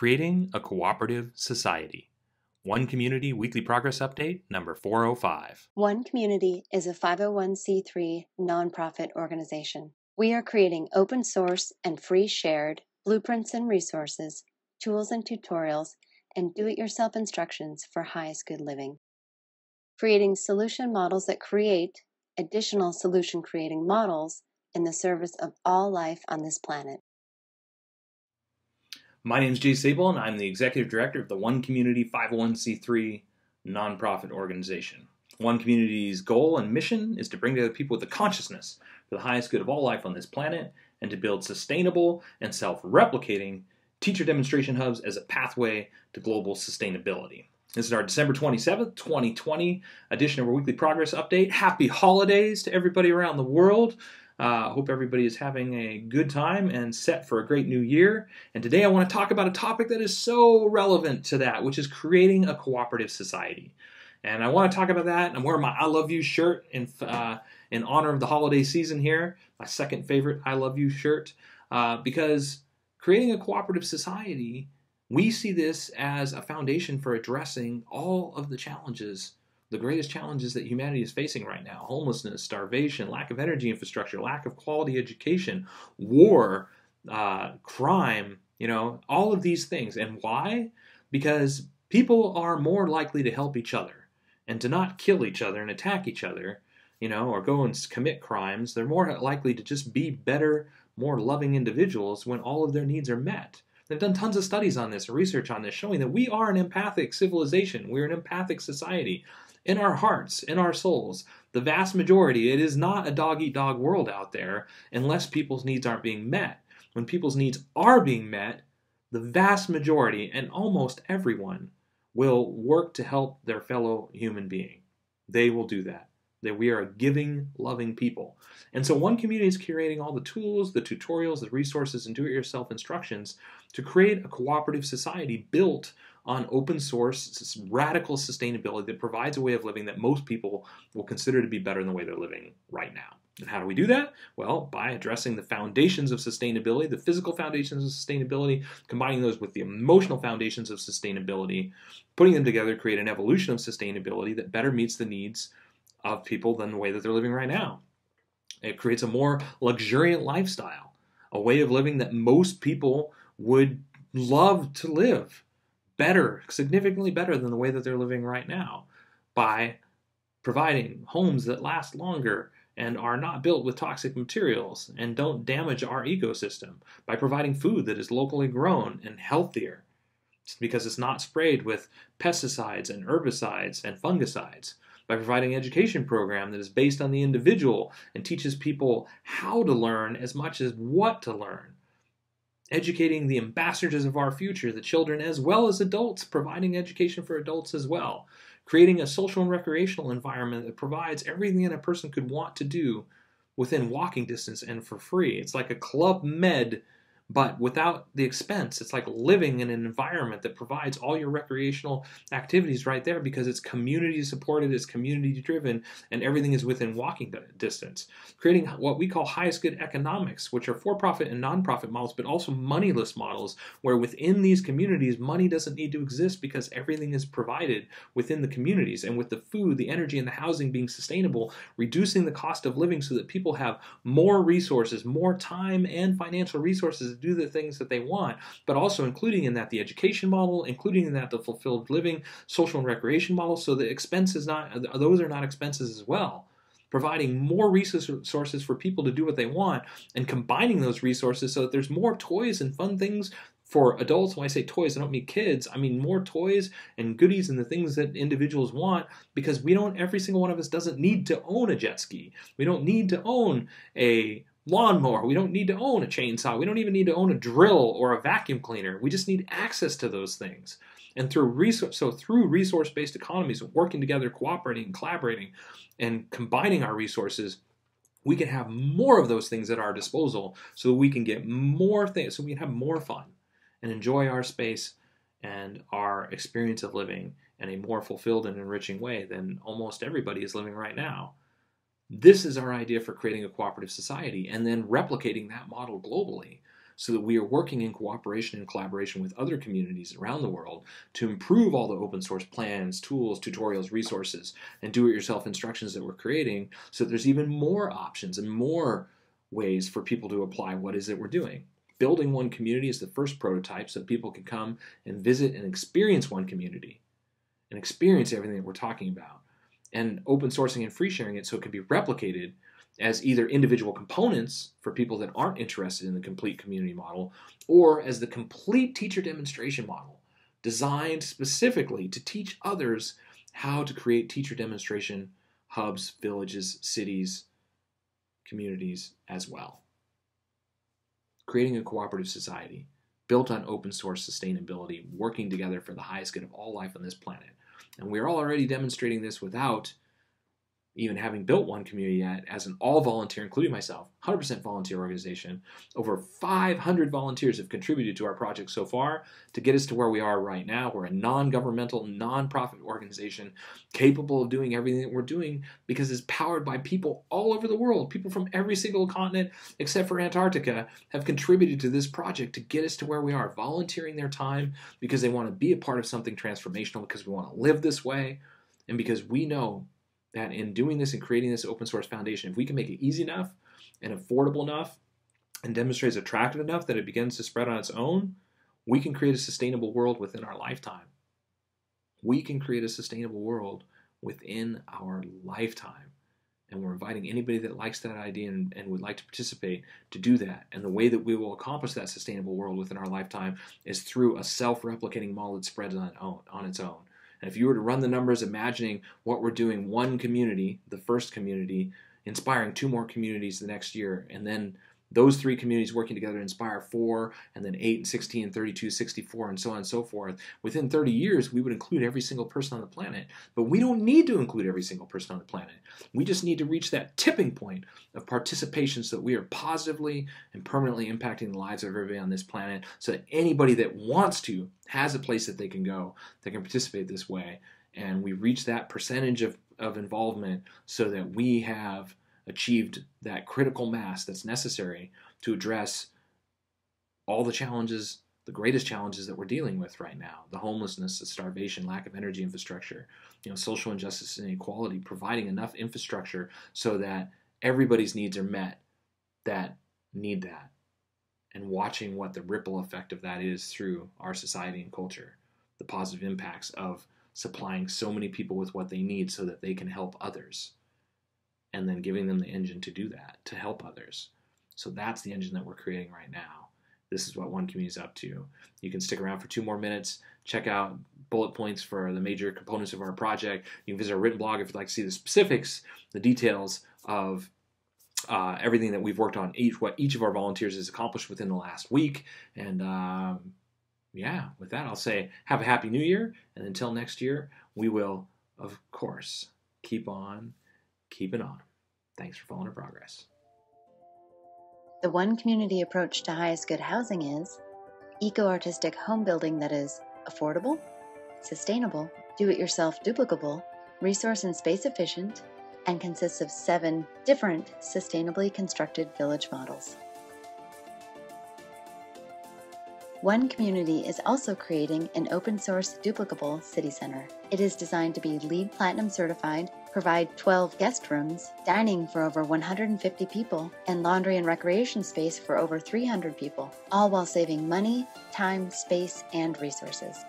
Creating a Cooperative Society. One Community Weekly Progress Update, number 405. One Community is a 501c3 nonprofit organization. We are creating open source and free shared blueprints and resources, tools and tutorials, and do it yourself instructions for highest good living. Creating solution models that create additional solution creating models in the service of all life on this planet. My name is Jay Sable, and I'm the Executive Director of the One Community 501c3 nonprofit organization. One Community's goal and mission is to bring together people with a consciousness for the highest good of all life on this planet and to build sustainable and self replicating teacher demonstration hubs as a pathway to global sustainability. This is our December 27th, 2020 edition of our weekly progress update. Happy holidays to everybody around the world. I uh, hope everybody is having a good time and set for a great new year. And today I want to talk about a topic that is so relevant to that, which is creating a cooperative society. And I want to talk about that. I'm wearing my I Love You shirt in, uh, in honor of the holiday season here, my second favorite I Love You shirt, uh, because creating a cooperative society, we see this as a foundation for addressing all of the challenges the greatest challenges that humanity is facing right now homelessness, starvation, lack of energy infrastructure, lack of quality education, war, uh, crime, you know, all of these things. And why? Because people are more likely to help each other and to not kill each other and attack each other, you know, or go and commit crimes. They're more likely to just be better, more loving individuals when all of their needs are met. They've done tons of studies on this, research on this, showing that we are an empathic civilization. We're an empathic society in our hearts, in our souls, the vast majority, it is not a dog eat dog world out there unless people's needs aren't being met. When people's needs are being met, the vast majority and almost everyone will work to help their fellow human being. They will do that. That we are a giving, loving people. And so one community is curating all the tools, the tutorials, the resources, and do it yourself instructions to create a cooperative society built on open source radical sustainability that provides a way of living that most people will consider to be better than the way they're living right now. And how do we do that? Well, by addressing the foundations of sustainability, the physical foundations of sustainability, combining those with the emotional foundations of sustainability, putting them together create an evolution of sustainability that better meets the needs of people than the way that they're living right now. It creates a more luxuriant lifestyle, a way of living that most people would love to live better, significantly better than the way that they're living right now by providing homes that last longer and are not built with toxic materials and don't damage our ecosystem by providing food that is locally grown and healthier because it's not sprayed with pesticides and herbicides and fungicides by providing an education program that is based on the individual and teaches people how to learn as much as what to learn educating the ambassadors of our future, the children as well as adults, providing education for adults as well, creating a social and recreational environment that provides everything that a person could want to do within walking distance and for free. It's like a Club Med but without the expense. It's like living in an environment that provides all your recreational activities right there because it's community supported, it's community driven, and everything is within walking distance. Creating what we call highest good economics, which are for profit and nonprofit models, but also moneyless models, where within these communities, money doesn't need to exist because everything is provided within the communities. And with the food, the energy, and the housing being sustainable, reducing the cost of living so that people have more resources, more time, and financial resources do the things that they want, but also including in that the education model, including in that the fulfilled living, social and recreation model. So the expenses not those are not expenses as well providing more resources for people to do what they want and combining those resources so that there's more toys and fun things for adults. When I say toys, I don't mean kids. I mean more toys and goodies and the things that individuals want because we don't, every single one of us doesn't need to own a jet ski. We don't need to own a lawnmower. We don't need to own a chainsaw. We don't even need to own a drill or a vacuum cleaner. We just need access to those things. And through resource, so through resource-based economies, working together, cooperating, and collaborating, and combining our resources, we can have more of those things at our disposal, so we can get more things, so we can have more fun and enjoy our space and our experience of living in a more fulfilled and enriching way than almost everybody is living right now. This is our idea for creating a cooperative society and then replicating that model globally so that we are working in cooperation and collaboration with other communities around the world to improve all the open source plans, tools, tutorials, resources, and do it yourself instructions that we're creating so that there's even more options and more ways for people to apply what is it we're doing. Building one community is the first prototype so people can come and visit and experience one community and experience everything that we're talking about. And open sourcing and free sharing it so it can be replicated as either individual components for people that aren't interested in the complete community model or as the complete teacher demonstration model designed specifically to teach others how to create teacher demonstration hubs, villages, cities, communities as well. Creating a cooperative society built on open source sustainability, working together for the highest good of all life on this planet. And we're already demonstrating this without even having built one community yet as an all volunteer, including myself, 100% volunteer organization. Over 500 volunteers have contributed to our project so far to get us to where we are right now. We're a non governmental, non profit organization capable of doing everything that we're doing because it's powered by people all over the world. People from every single continent except for Antarctica have contributed to this project to get us to where we are, volunteering their time because they want to be a part of something transformational, because we want to live this way, and because we know that in doing this and creating this open source foundation, if we can make it easy enough and affordable enough and demonstrates attractive enough that it begins to spread on its own, we can create a sustainable world within our lifetime. We can create a sustainable world within our lifetime. And we're inviting anybody that likes that idea and, and, would like to participate to do that. And the way that we will accomplish that sustainable world within our lifetime is through a self replicating model that spreads on, on its own. And if you were to run the numbers, imagining what we're doing one community, the first community, inspiring two more communities the next year, and then those three communities working together inspire four, and then eight and 16 and 32, 64, and so on and so forth. Within 30 years, we would include every single person on the planet. But we don't need to include every single person on the planet. We just need to reach that tipping point of participation so that we are positively and permanently impacting the lives of everybody on this planet so that anybody that wants to has a place that they can go that can participate this way. And we reach that percentage of, of involvement so that we have achieved that critical mass that's necessary to address all the challenges, the greatest challenges that we're dealing with right now the homelessness, the starvation, lack of energy infrastructure, you know, social injustice and inequality, providing enough infrastructure so that everybody's needs are met that need that, and watching what the ripple effect of that is through our society and culture, the positive impacts of supplying so many people with what they need so that they can help others and then giving them the engine to do that, to help others. So that's the engine that we're creating right now. This is what One Community is up to. You can stick around for two more minutes, check out bullet points for the major components of our project. You can visit our written blog if you'd like to see the specifics, the details of uh, everything that we've worked on, each what each of our volunteers has accomplished within the last week. And um, yeah, with that, I'll say have a happy new year. And until next year, we will, of course, keep on keep it on. Thanks for following our progress. The one community approach to highest good housing is eco artistic home building that is affordable, sustainable, do it yourself duplicable, resource and space efficient, and consists of seven different sustainably constructed village models. One Community is also creating an open source duplicable city center. It is designed to be LEED Platinum certified, provide 12 guest rooms, dining for over 150 people, and laundry and recreation space for over 300 people, all while saving money, time, space, and resources.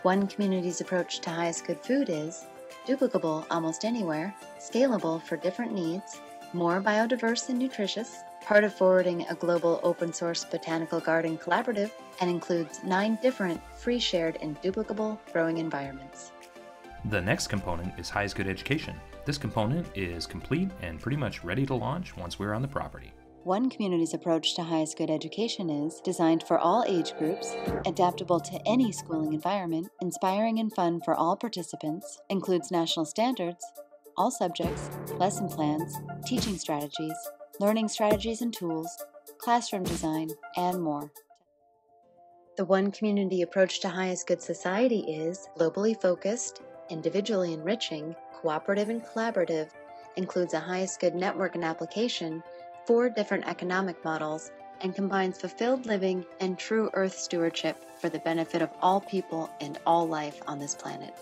One Community's approach to highest good food is duplicable almost anywhere, scalable for different needs, more biodiverse and nutritious, part of forwarding a global open source botanical garden collaborative, and includes nine different free shared and duplicable growing environments. The next component is Highest Good Education. This component is complete and pretty much ready to launch once we're on the property. One community's approach to highest good education is designed for all age groups, adaptable to any schooling environment, inspiring and fun for all participants, includes national standards, all subjects, lesson plans, teaching strategies, learning strategies and tools, classroom design, and more. The One Community approach to highest good society is globally focused, individually enriching, cooperative and collaborative, includes a highest good network and application, four different economic models and combines fulfilled living and true earth stewardship for the benefit of all people and all life on this planet.